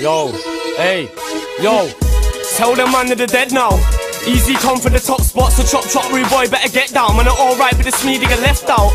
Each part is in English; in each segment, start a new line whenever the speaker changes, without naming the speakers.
Yo, hey, yo, tell them man that they're dead now. Easy come for the top spot, so chop chop rude boy better get down. Man, alright, but it's me to get left out.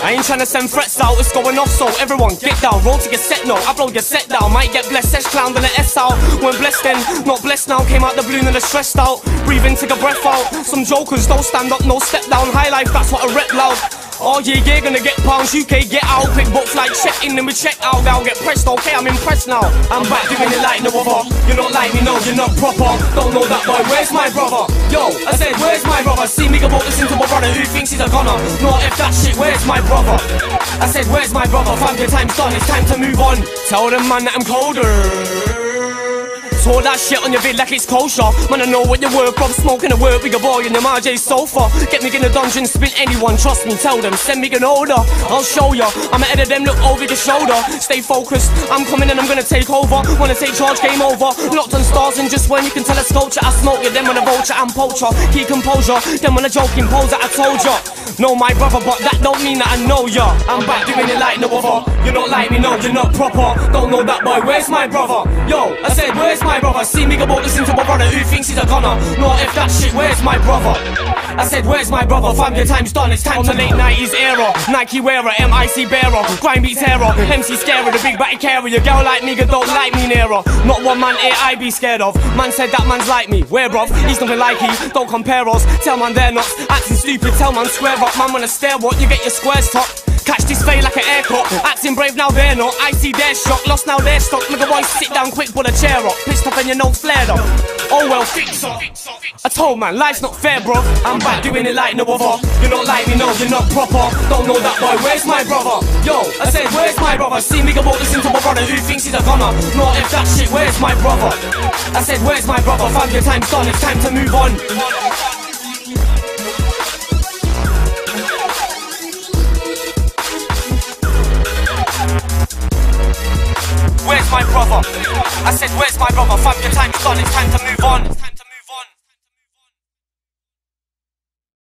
I ain't tryna send threats out, it's going off, so everyone get down. Roll to get set, no, I blow your set down. Might get blessed, S clown, then the S out. When blessed then, not blessed now, came out the blue and they're stressed out. Breathe in, take a breath out. Some jokers don't stand up, no step down. High life, that's what I rep loud. Oh yeah, yeah, gonna get pounds, UK get out, quick book flight, check in, then we check out, now get pressed, okay, I'm impressed now. I'm back doing it like no other. You're not like me, no, you're not proper. Don't know that boy, where's my brother? Yo, I said, where's my brother? See me go listen to my brother who thinks he's a gunner. Not if that shit, where's my brother? I said, where's my brother? Fam, your time's done, it's time to move on. Tell them man that I'm colder. Pour that shit on your vid like it's kosher. Man, I know what you work from. Smoking a work with your boy in the RJ sofa. Get me in the dungeon, spin anyone. Trust me, tell them. Send me an order. I'll show ya. I'm ahead of them, look over your shoulder. Stay focused. I'm coming and I'm gonna take over. Wanna take charge, game over. Locked on stars and just when you can tell a sculpture. I smoke you, Then when a vulture and poacher. Keep composure. then when a joking pose that I told ya. Know my brother, but that don't mean that I know ya. I'm back doing it like no other. You're not like me, no, you're not proper. Don't know that boy, where's my brother? Yo, I said, where's my brother? See me go listen to my brother who thinks he's a gunner. Not if that shit, where's my brother? I said, where's my brother? Fam, your time's done, it's time On the late 90s era. Nike wearer, MIC bearer, grind beats terror, MC scarer, the big batty carrier. Girl like me, don't like me nearer. Not one man here I be scared of. Man said that man's like me. Where, bruv? He's nothing like he. Don't compare us. Tell man they're not acting stupid. Tell man square up. Man wanna stare what? You get your squares top. Catch this fade like an aircraft. Acting brave now they're not. I see their shock. Lost now their stock. Nigga boy sit down quick, pull a chair up. Pissed off and your nose flared up. Oh well, fix up. I told man, life's not fair, bro. I'm back doing it like no other. You're not like me, no, you're not proper. Don't know that boy, where's my brother? Yo, I said, where's my brother? See me go listen to my brother who thinks he's a gunner. Not if that shit, where's my brother? I said, where's my brother? Fam, your time's done, it's time to move on. I said, where's my brother? Fam, your time's done, it's time to move on.